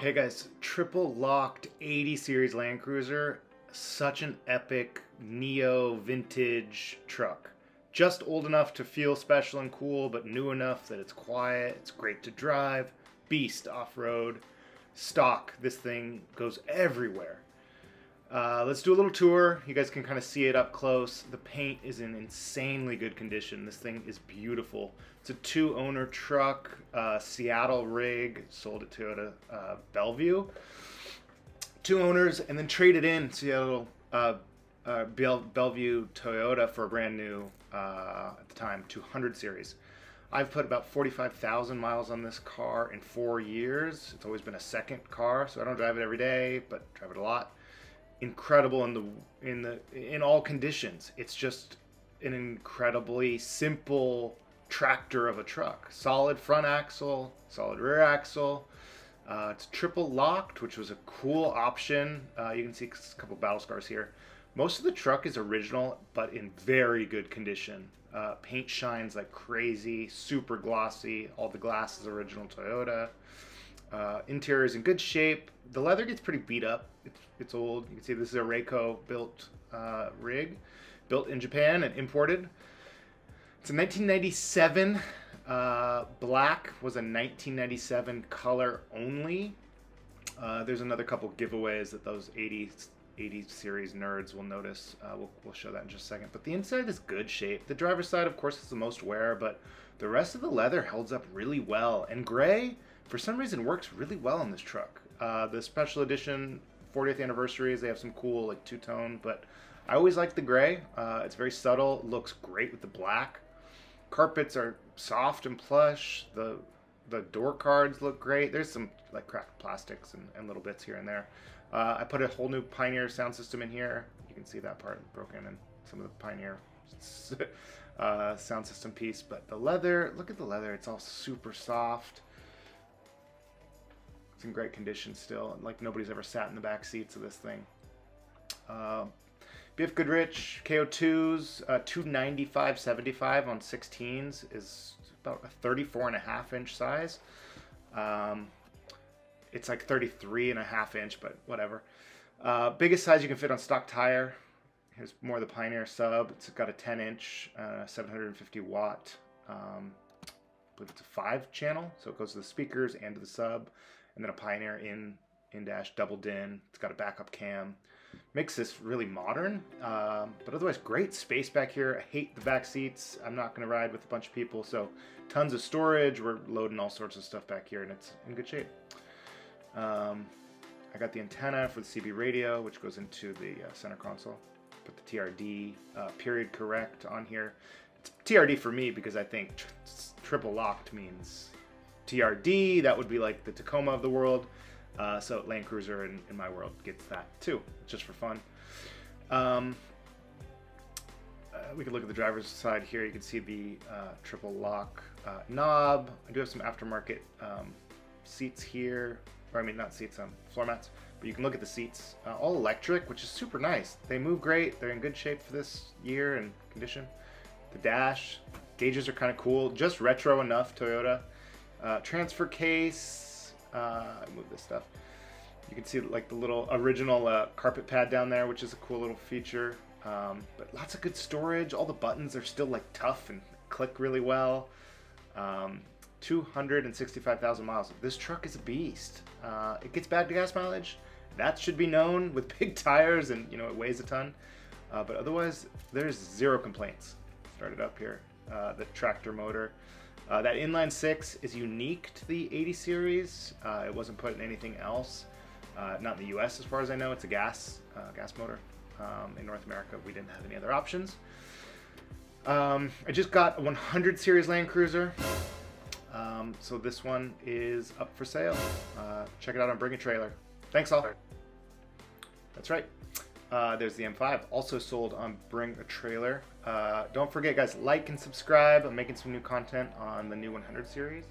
Hey guys, triple locked 80 series Land Cruiser. Such an epic neo vintage truck. Just old enough to feel special and cool, but new enough that it's quiet, it's great to drive. Beast off road. Stock, this thing goes everywhere. Uh, let's do a little tour. You guys can kind of see it up close. The paint is in insanely good condition. This thing is beautiful. It's a two owner truck, uh, Seattle rig, sold at Toyota uh, Bellevue. Two owners and then traded in Seattle uh, uh, Bell- Bellevue Toyota for a brand new, uh, at the time, 200 series. I've put about 45,000 miles on this car in four years. It's always been a second car, so I don't drive it every day, but drive it a lot incredible in the in the in all conditions. It's just an incredibly simple tractor of a truck. Solid front axle, solid rear axle. Uh, it's triple locked, which was a cool option. Uh, you can see a couple battle scars here. Most of the truck is original, but in very good condition. Uh, paint shines like crazy, super glossy. All the glass is original Toyota. Uh, interior is in good shape. The leather gets pretty beat up. It's, it's old. You can see this is a Araco built uh, rig, built in Japan and imported. It's a 1997. Uh, black was a 1997 color only. Uh, there's another couple giveaways that those 80 80 series nerds will notice. Uh, we'll, we'll show that in just a second. But the inside is good shape. The driver's side, of course, is the most wear, but the rest of the leather holds up really well. And gray, for some reason, works really well on this truck. Uh, the special edition 40th anniversaries, they have some cool like two-tone, but I always like the gray. Uh, it's very subtle, looks great with the black. Carpets are soft and plush. The the door cards look great. There's some like cracked plastics and, and little bits here and there. Uh, I put a whole new Pioneer sound system in here. You can see that part broken and some of the Pioneer uh, sound system piece. But the leather, look at the leather. It's all super soft. It's in great condition still. and Like nobody's ever sat in the back seats of this thing. Uh, BF Goodrich KO2s, uh, 295.75 on 16s is about a 34 and a half inch size. Um, it's like 33 and a half inch, but whatever. Uh, biggest size you can fit on stock tire. Here's more the Pioneer sub. It's got a 10 inch, uh, 750 watt. Um, I believe it's a five channel, so it goes to the speakers and to the sub, and then a Pioneer in in dash double din. It's got a backup cam. Makes this really modern, um, but otherwise great space back here. I hate the back seats. I'm not going to ride with a bunch of people, so tons of storage. We're loading all sorts of stuff back here, and it's in good shape. Um, I got the antenna for the CB radio, which goes into the uh, center console. Put the TRD uh, period correct on here. It's TRD for me because I think tr triple locked means TRD. That would be like the Tacoma of the world. Uh, so Land Cruiser in, in, my world gets that too, just for fun. Um, uh, we can look at the driver's side here. You can see the uh, triple lock uh, knob. I do have some aftermarket um, seats here or I mean not seats, um, floor mats, but you can look at the seats. Uh, all electric, which is super nice. They move great. They're in good shape for this year and condition. The dash, gauges are kind of cool. Just retro enough, Toyota. Uh, transfer case, uh, move this stuff. You can see like the little original uh, carpet pad down there, which is a cool little feature. Um, but lots of good storage. All the buttons are still like tough and click really well. Um, 265,000 miles. This truck is a beast. Uh, it gets bad gas mileage. That should be known with big tires and you know it weighs a ton. Uh, but otherwise, there's zero complaints. Start it up here. Uh, the tractor motor. Uh, that inline six is unique to the 80 series. Uh, it wasn't put in anything else. Uh, not in the U.S. as far as I know. It's a gas gas motor. Um, in North America, we didn't have any other options. Um, I just got a 100 series Land Cruiser. Um, so this one is up for sale. Uh, check it out on Bring a Trailer. Thanks all. That's right. Uh, there's the M5, also sold on Bring a Trailer. Uh, don't forget, guys, like and subscribe. I'm making some new content on the new 100 series.